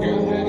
Yo